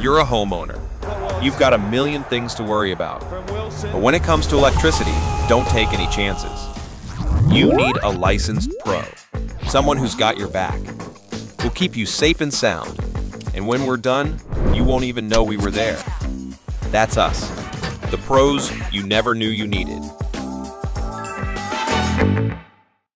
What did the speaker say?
You're a homeowner. You've got a million things to worry about. But when it comes to electricity, don't take any chances. You need a licensed pro, someone who's got your back. We'll keep you safe and sound. And when we're done, you won't even know we were there. That's us, the pros you never knew you needed.